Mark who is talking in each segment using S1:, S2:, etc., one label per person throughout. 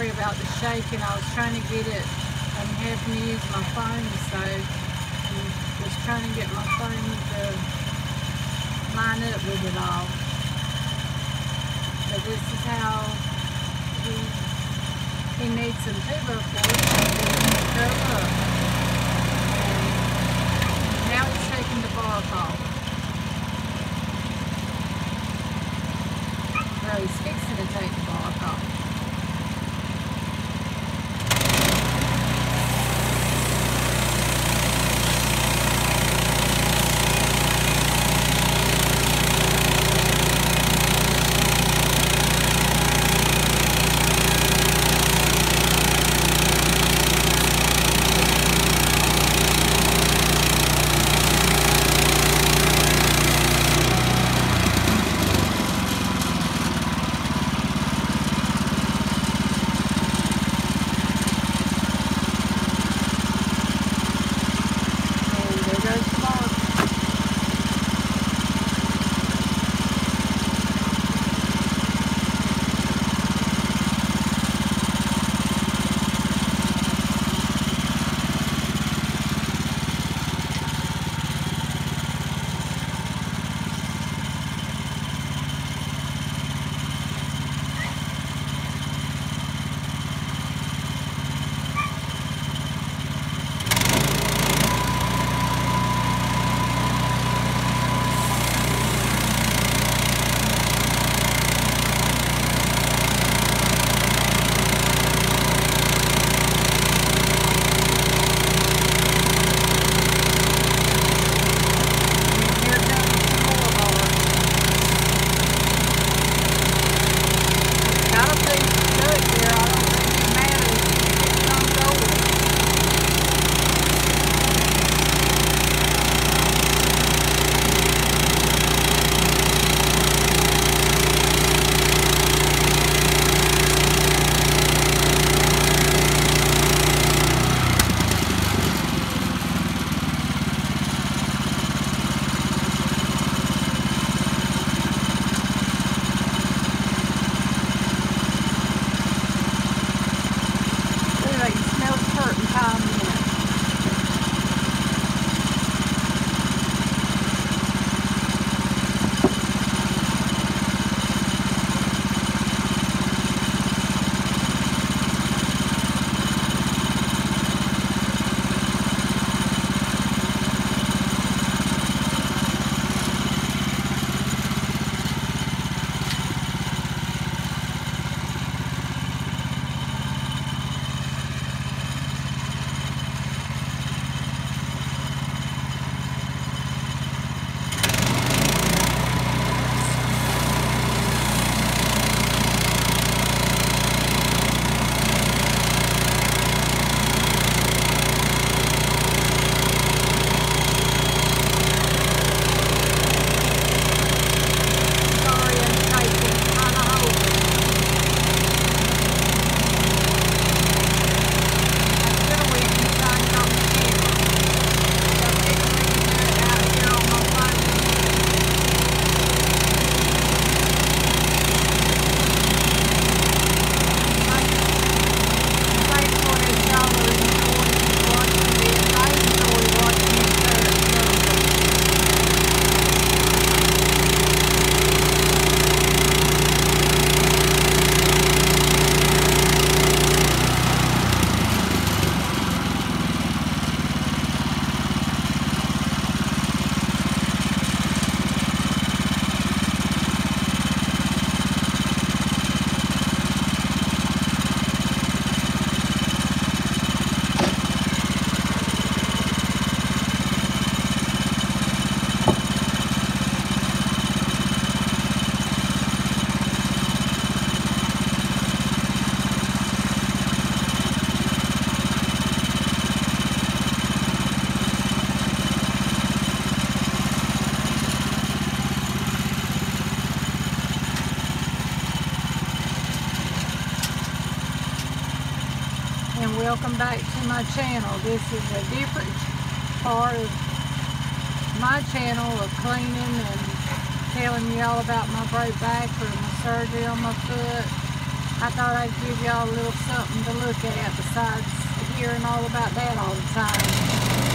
S1: sorry about the shaking. I was trying to get it and having to use my phone, so I was trying to get my phone to line up with it all. So this is how he he needs some tuba for it. Go up. And now he's taking the bark off. Well, he's fixing welcome back to my channel. This is a different part of my channel of cleaning and telling y'all about my broke back or my surgery on my foot. I thought I'd give y'all a little something to look at besides hearing all about that all the time.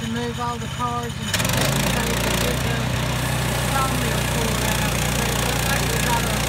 S1: to move all the cars and take the sawmill pulled out. But it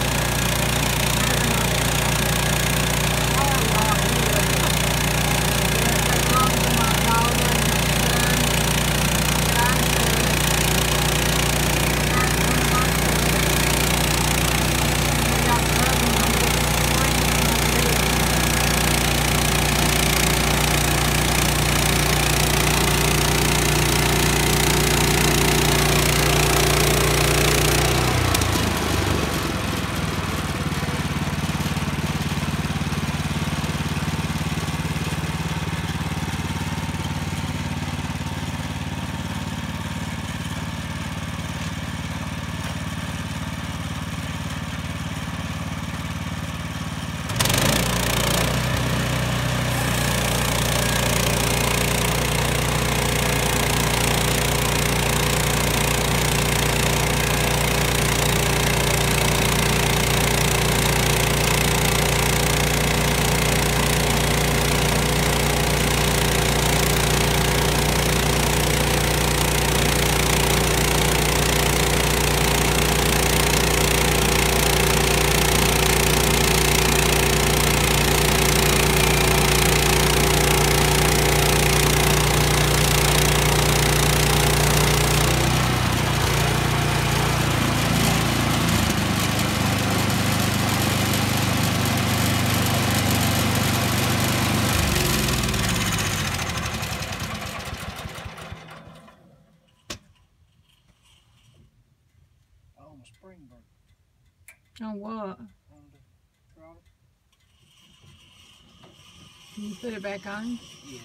S1: put it back on?
S2: Yeah.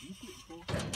S2: You put it for
S1: I am.